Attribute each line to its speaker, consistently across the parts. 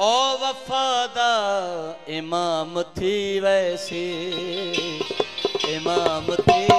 Speaker 1: ओ वफादा इमाम थी वैसे। इमाम थी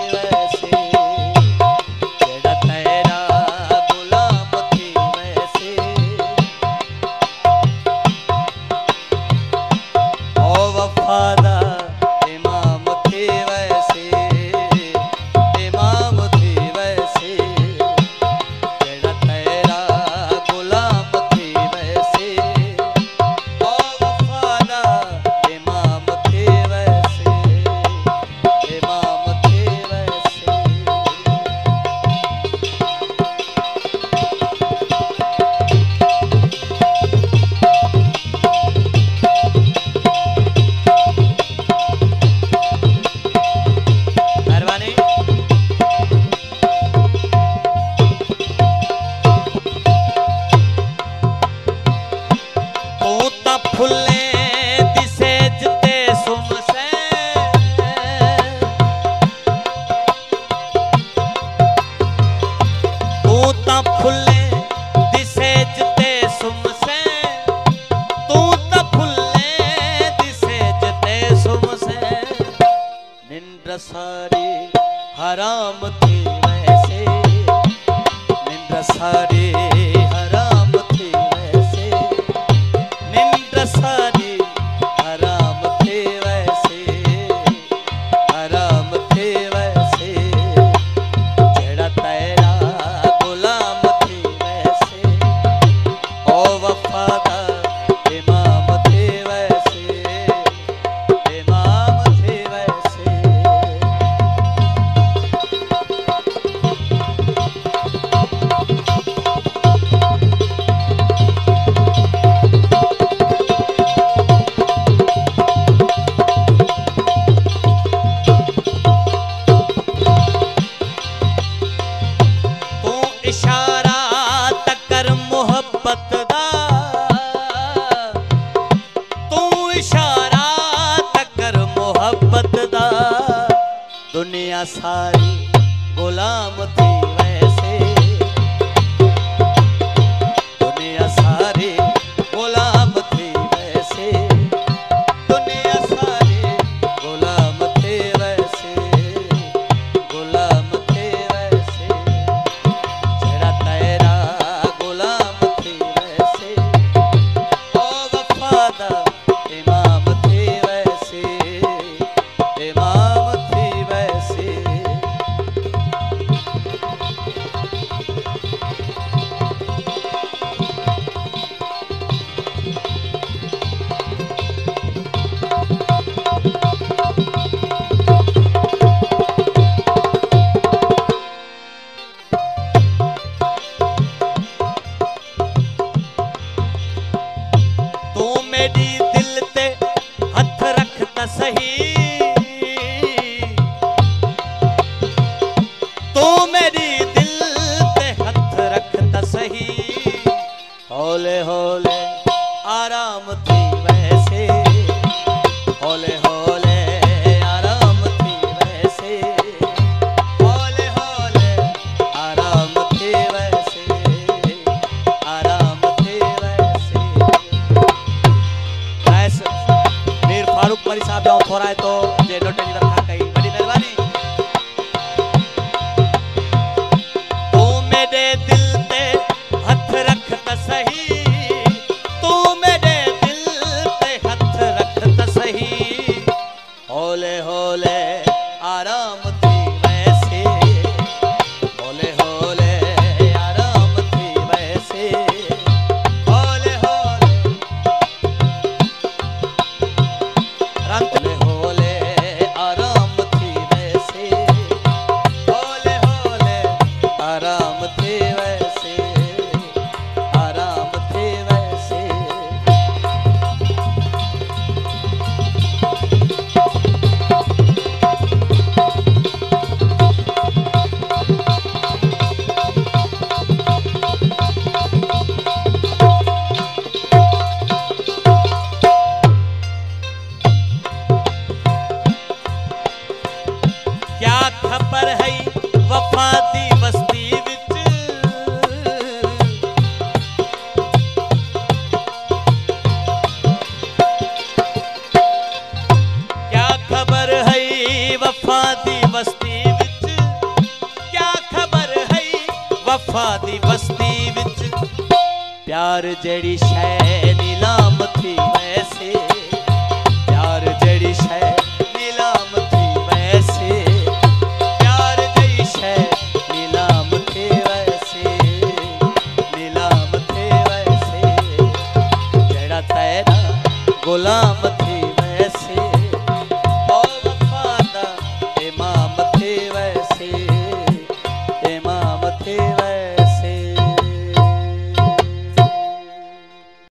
Speaker 1: सारे हराम तू वैसे निंद्र सारे। इशारा तकर मोहब्बत दा। तू इशारा तकर मोहब्बत दा। दुनिया सारी गुलाम थी। होले आराम थी वैसे। होले होले आराम थी वैसे। होले होले आराम थी वैसे। आराम थी वैसे। ऐसे मीर फारूक परी साहब जाओ थोड़ा है तो जे नोटे जी कहीं। क्या खबर है वफा दी बस्ती विच? क्या खबर है वफा दी बस्ती विच? क्या खबर है वफा दी बस्ती विच? प्यार जड़ी शैली नीलाम थी।